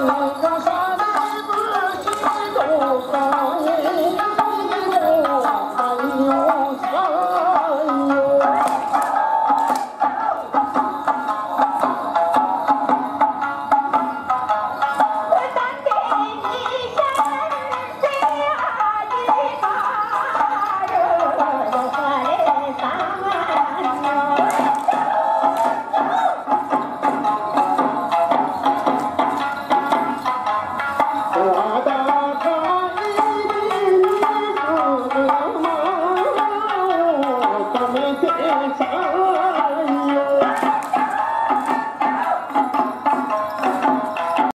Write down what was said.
Hồng